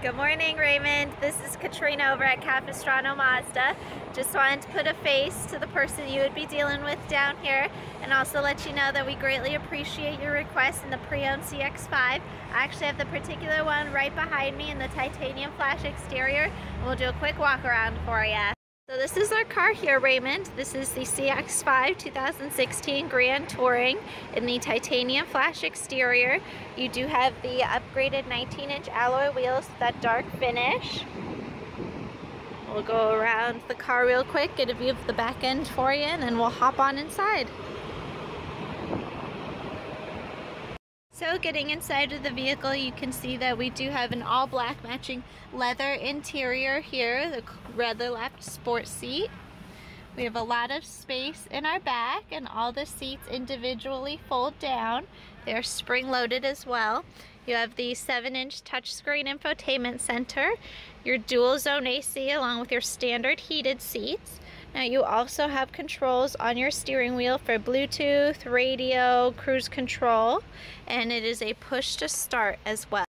Good morning, Raymond. This is Katrina over at Capistrano Mazda. Just wanted to put a face to the person you would be dealing with down here and also let you know that we greatly appreciate your request in the pre-owned CX-5. I actually have the particular one right behind me in the titanium flash exterior. We'll do a quick walk around for you. So this is our car here, Raymond. This is the CX-5 2016 Grand Touring in the titanium flash exterior. You do have the upgraded 19-inch alloy wheels that dark finish. We'll go around the car real quick, get a view of the back end for you, and then we'll hop on inside. So getting inside of the vehicle, you can see that we do have an all black matching leather interior here, the leather lapped sport seat. We have a lot of space in our back and all the seats individually fold down. They're spring loaded as well. You have the 7-inch touchscreen infotainment center, your dual zone AC along with your standard heated seats. Now you also have controls on your steering wheel for Bluetooth, radio, cruise control, and it is a push to start as well.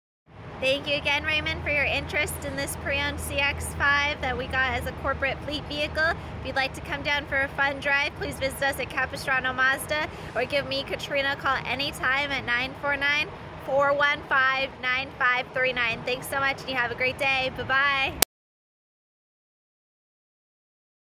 Thank you again, Raymond, for your interest in this pre-owned CX-5 that we got as a corporate fleet vehicle. If you'd like to come down for a fun drive, please visit us at Capistrano Mazda or give me, Katrina, a call anytime at 949 415 9539. Thanks so much and you have a great day. Bye-bye.